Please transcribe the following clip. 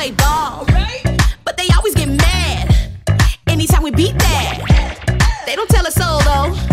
play ball. But they always get mad anytime we beat that. They don't tell us so though.